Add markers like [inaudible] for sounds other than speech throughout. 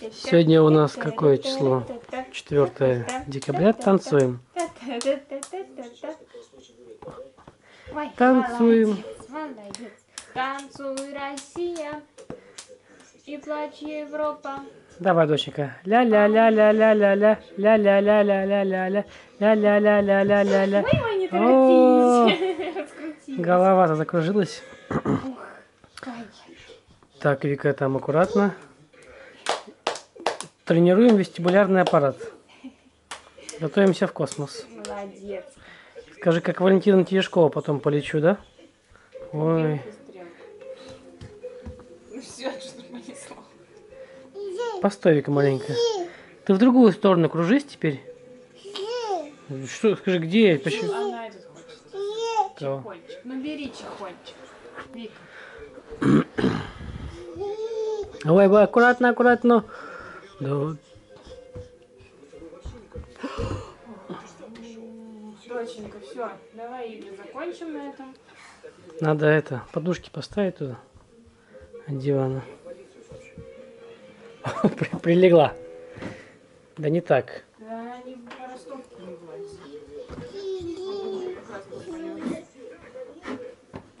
Сегодня у нас какое число? 4 декабря. Танцуем. Танцуем. Танцуй, Россия, и плачь Европа. Давай, доченька. Ля-ля-ля-ля-ля-ля-ля. Ля-ля-ля-ля-ля-ля-ля. Ля-ля-ля-ля-ля-ля-ля. Ой, ой, не О. торопись. Раскрутилась. Голова-то закружилась. Ай, Так, Вика, там аккуратно. Тренируем вестибулярный аппарат. Готовимся в космос. Молодец. Скажи, как Валентина Терешкова потом полечу, да? Ой. Ну все, что понесло. Постой, Вика, маленькая. Ты в другую сторону кружись теперь. Что, скажи, где? Почему? Она этот хочет. Чехольчик. Ну бери чехольчик. Вика. Ой, ой, аккуратно, аккуратно. Да, вот. Доченька, все, давай игры закончим на этом. надо это, подушки поставить туда. От дивана. [laughs] При- Прилегла. Да не так. Да, не.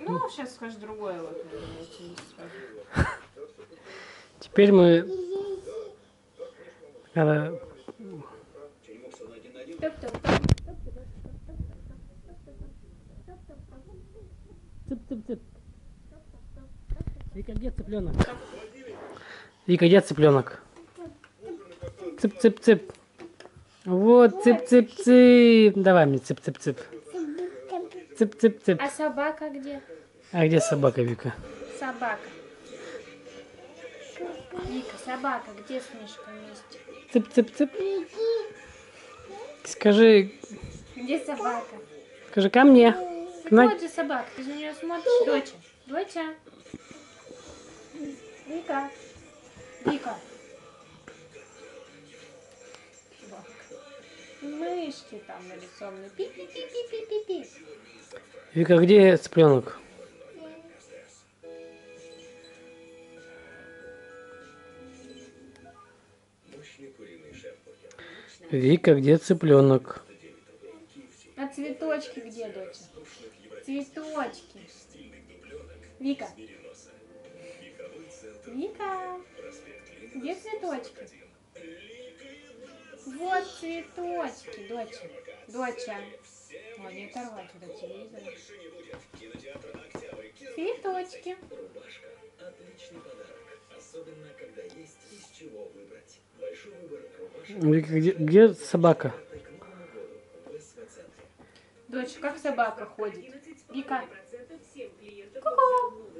Ну, сейчас скажешь другое вот. Теперь мы... Надо... Цып-цып-цып. Вика, где цыпленок? Вика, где цыпленок? Цып-цып-цып. Вот, цып-цып-цып. Давай мне цып-цып-цып. Цып-цып-цып. А собака где? А где собака, Вика? Собака. Вика, собака, где с Мишкой вместе? Цып-цып-цып. Скажи, Где собака? скажи ко мне. На- Вот же собака, ты же на нее смотришь. Доча, доча. Вика. Вика. Мышки там нарисованы. Пи-пи-пи-пи-пи-пи. Вика, где цыпленок? Вика, где цыпленок? А цветочки где, доча? Цветочки. Вика. Вика. Где цветочки? Вот цветочки, доча. Доча. Ой, не оторвать вот от телевизора. Цветочки. Вика, где, где собака? Доча, как собака ходит? Вика. Ку-ку.